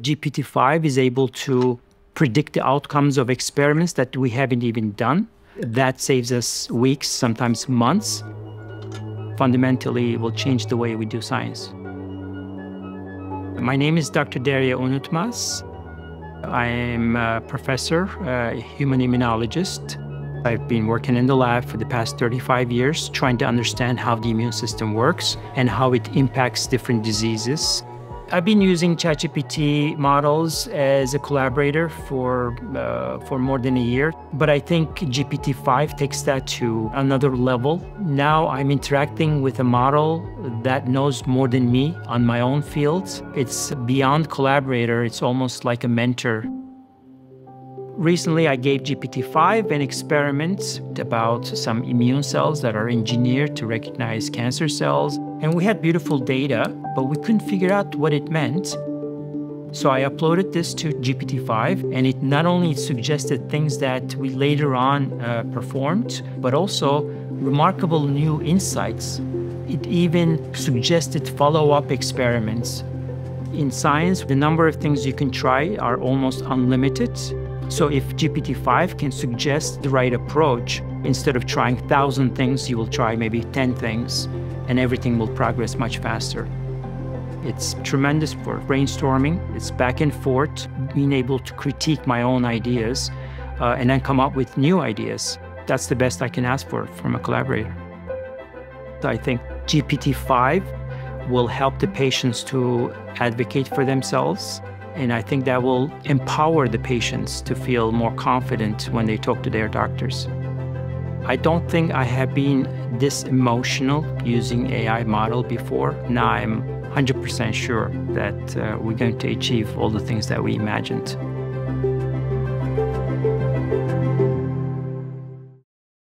GPT-5 is able to predict the outcomes of experiments that we haven't even done. That saves us weeks, sometimes months. Fundamentally, it will change the way we do science. My name is Dr. Derya Unutmaz. I'm a professor, a human immunologist. I've been working in the lab for the past 35 years, trying to understand how the immune system works and how it impacts different diseases. I've been using ChatGPT models as a collaborator for uh, for more than a year, but I think GPT-5 takes that to another level. Now I'm interacting with a model that knows more than me on my own fields. It's beyond collaborator, it's almost like a mentor Recently, I gave GPT-5 an experiment about some immune cells that are engineered to recognize cancer cells. And we had beautiful data, but we couldn't figure out what it meant. So I uploaded this to GPT-5, and it not only suggested things that we later on uh, performed, but also remarkable new insights. It even suggested follow-up experiments. In science, the number of things you can try are almost unlimited. So if GPT-5 can suggest the right approach, instead of trying 1,000 things, you will try maybe 10 things, and everything will progress much faster. It's tremendous for brainstorming. It's back and forth, being able to critique my own ideas uh, and then come up with new ideas. That's the best I can ask for from a collaborator. I think GPT-5 will help the patients to advocate for themselves and I think that will empower the patients to feel more confident when they talk to their doctors. I don't think I have been this emotional using AI model before. Now I'm 100% sure that uh, we're going to achieve all the things that we imagined.